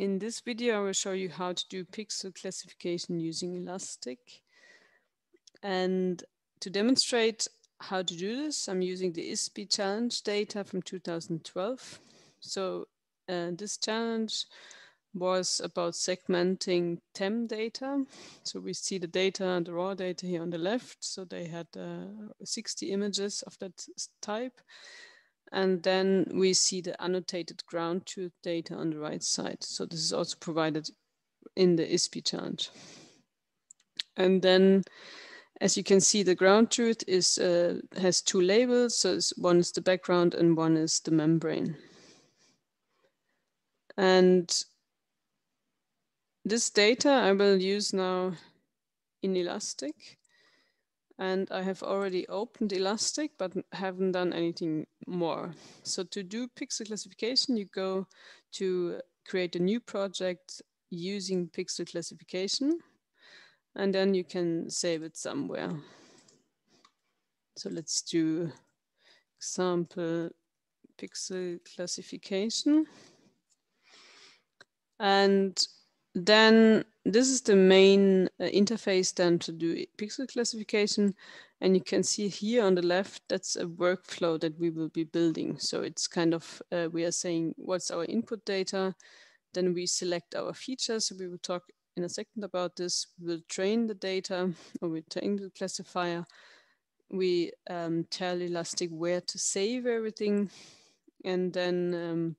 In this video, I will show you how to do pixel classification using Ilastik. And to demonstrate how to do this, I'm using the ISBI challenge data from 2012. So uh, this challenge was about segmenting TEM data. So we see the data, and the raw data here on the left. So they had uh, 60 images of that type. And then we see the annotated ground truth data on the right side. So this is also provided in the ISBI challenge. And then as you can see, the ground truth is uh, has two labels. So one is the background and one is the membrane. And this data I will use now in Ilastik. And I have already opened Ilastik, but haven't done anything more. So to do pixel classification, you go to create a new project using pixel classification, and then you can save it somewhere. So let's do example pixel classification. And then this is the main uh, interface then to do pixel classification. And you can see here on the left, that's a workflow that we will be building. So it's kind of, uh, we are saying what's our input data. Then we select our features. So we will talk in a second about this. We'll train the data or we train the classifier. We um, tell Ilastik where to save everything. And then um,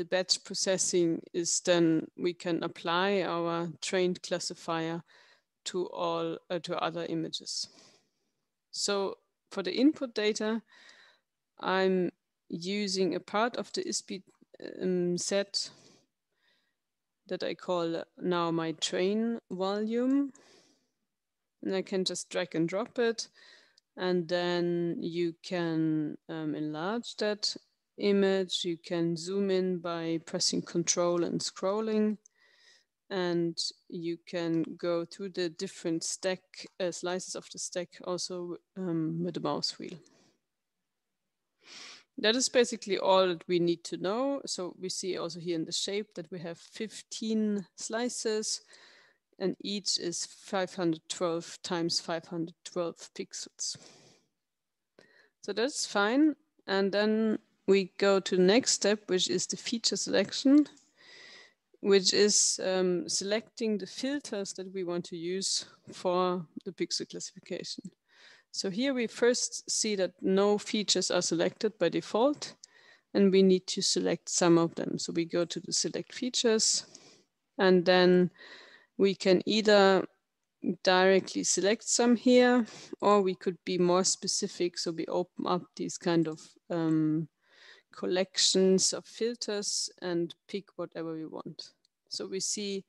the batch processing is then we can apply our trained classifier to all uh, to other images. So for the input data, I'm using a part of the ISBI um, set that I call now my train volume. And I can just drag and drop it. And then you can um, enlarge that image. You can zoom in by pressing control and scrolling. And you can go through the different stack uh, slices of the stack also um, with the mouse wheel. That is basically all that we need to know. So we see also here in the shape that we have 15 slices and each is 512 times 512 pixels. So that's fine. And then we go to the next step, which is the feature selection, which is um, selecting the filters that we want to use for the pixel classification. So here we first see that no features are selected by default, and we need to select some of them. So we go to the select features, and then we can either directly select some here, or we could be more specific. So we open up these kind of um, collections of filters and pick whatever we want. So we see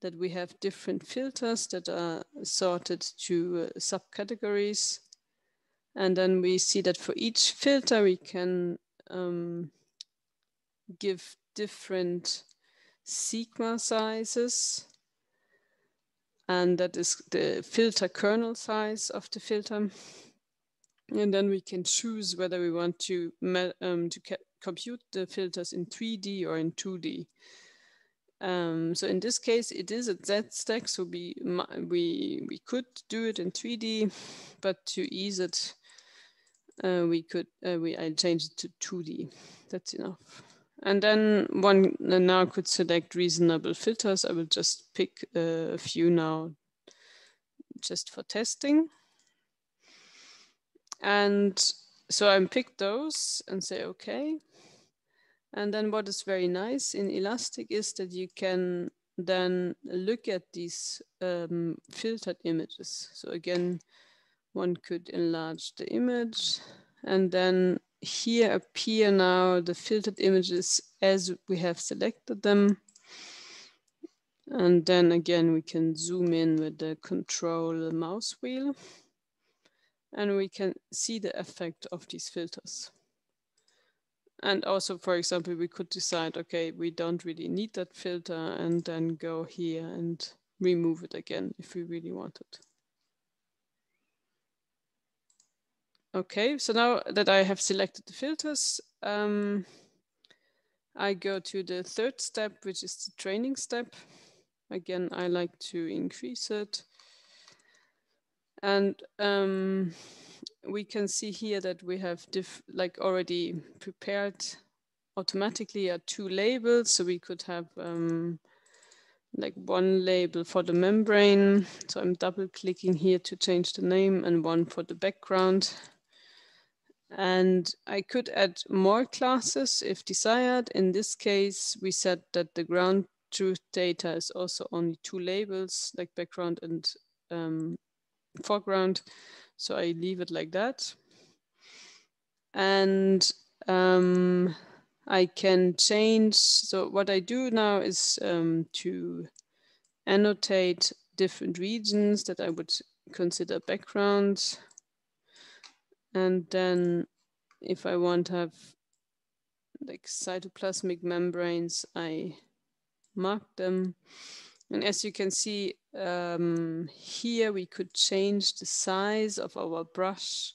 that we have different filters that are sorted to uh, subcategories. And then we see that for each filter, we can um, give different sigma sizes. And that is the filter kernel size of the filter. And then we can choose whether we want to, um, to compute the filters in 3D or in 2D. Um, so in this case, it is a Z stack, so we, we, we could do it in 3D, but to ease it, uh, we could, uh, we, I changed it to 2D. That's enough. And then one now could select reasonable filters. I will just pick a few now just for testing. And so I pick those and say, okay. And then what is very nice in Ilastik is that you can then look at these um, filtered images. So again, one could enlarge the image and then here appear now the filtered images as we have selected them. And then again, we can zoom in with the control mouse wheel and we can see the effect of these filters. And also, for example, we could decide, okay, we don't really need that filter and then go here and remove it again if we really want it. Okay, so now that I have selected the filters, um, I go to the third step, which is the training step. Again, I like to increase it. And um, we can see here that we have like already prepared automatically are two labels. So we could have um, like one label for the membrane. So I'm double clicking here to change the name and one for the background. And I could add more classes if desired. In this case, we said that the ground truth data is also only two labels like background and um, foreground. So I leave it like that. And um, I can change. So what I do now is um, to annotate different regions that I would consider backgrounds. And then if I want to have like cytoplasmic membranes, I mark them. And as you can see um, here, we could change the size of our brush.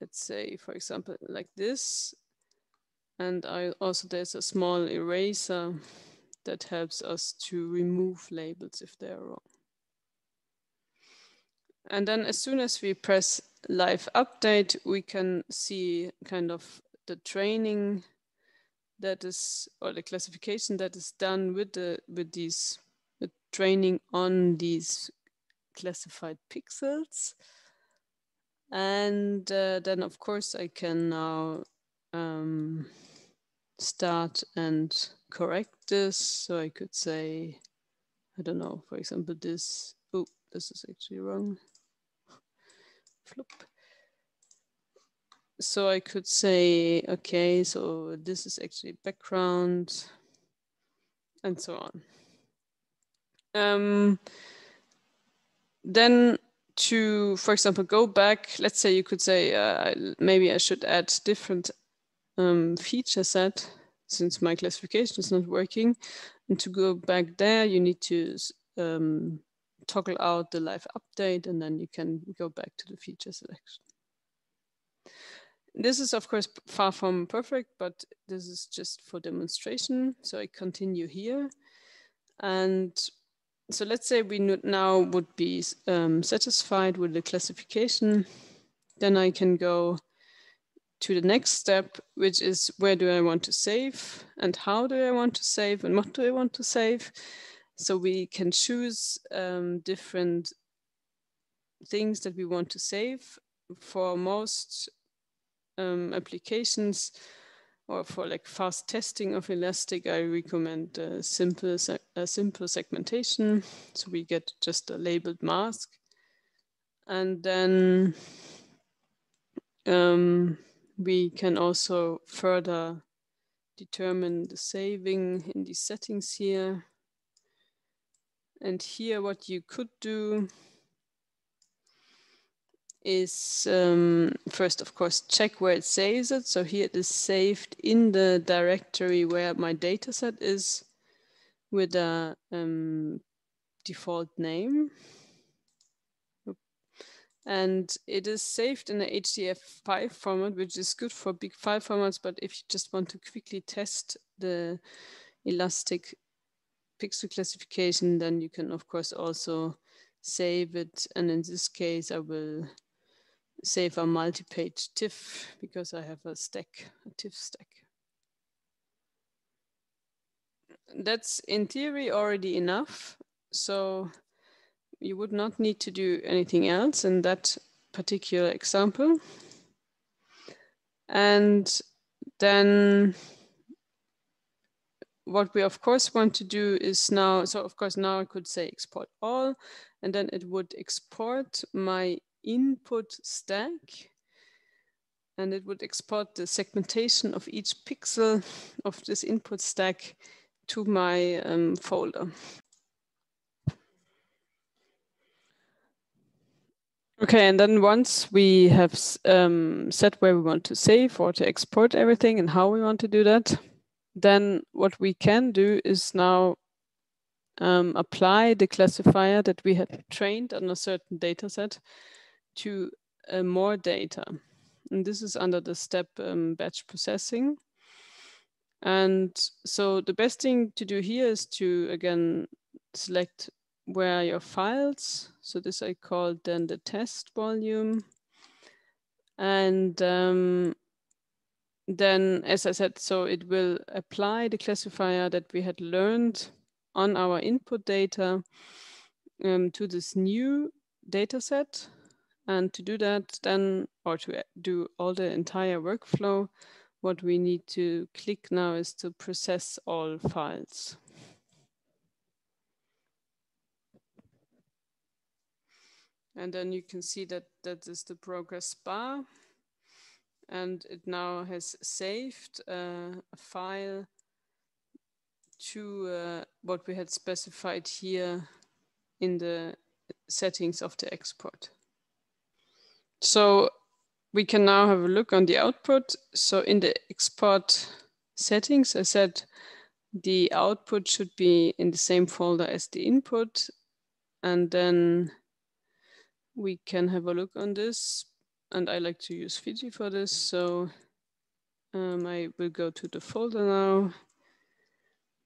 Let's say, for example, like this. And I also there's a small eraser that helps us to remove labels if they're wrong. And then as soon as we press live update, we can see kind of the training that is, or the classification that is done with the with these with training on these classified pixels. And uh, then of course I can now um, start and correct this. So I could say, I don't know, for example, this, oh, this is actually wrong. Flip. So I could say, okay, so this is actually background and so on. Um, then to, for example, go back, let's say you could say, uh, maybe I should add different um, feature set since my classification is not working. And to go back there, you need to um, toggle out the live update and then you can go back to the feature selection. This is of course far from perfect, but this is just for demonstration. So I continue here. And so let's say we now would be um, satisfied with the classification. Then I can go to the next step, which is where do I want to save and how do I want to save and what do I want to save. So we can choose um, different things that we want to save. For most um, applications or for like fast testing of Ilastik, I recommend a simple, a simple segmentation. So we get just a labeled mask. And then um, we can also further determine the saving in these settings here. And here what you could do is um, first, of course, check where it saves it. So here it is saved in the directory where my dataset is with a um, default name and it is saved in the HDF5 format, which is good for big file formats. But if you just want to quickly test the Ilastik pixel classification, then you can of course also save it. And in this case, I will save a multi-page TIFF because I have a stack, a TIFF stack. That's in theory already enough. So you would not need to do anything else in that particular example. And then what we of course want to do is now, so of course now I could say export all, and then it would export my input stack and it would export the segmentation of each pixel of this input stack to my um, folder. Okay, and then once we have um, set where we want to save or to export everything and how we want to do that, then what we can do is now um, apply the classifier that we had trained on a certain data set to uh, more data. And this is under the step um, batch processing. And so the best thing to do here is to, again, select where your files. So this I call then the test volume. And um, then, as I said, so it will apply the classifier that we had learned on our input data um, to this new data set. And to do that, then, or to do all the entire workflow, what we need to click now is to process all files. And then you can see that that is the progress bar. And it now has saved uh, a file to uh, what we had specified here in the settings of the export. So we can now have a look on the output. So in the export settings, I said the output should be in the same folder as the input. And then we can have a look on this. And I like to use Fiji for this. So um, I will go to the folder now,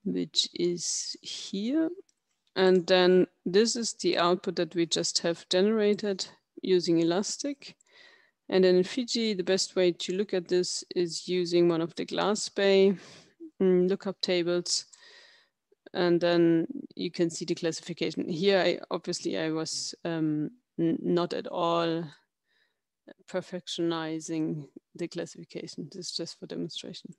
which is here. And then this is the output that we just have generated using Ilastik. And then in Fiji, the best way to look at this is using one of the Glasbey mm, lookup tables. And then you can see the classification. Here, I, obviously, I was um, not at all perfectionizing the classification. This is just for demonstration.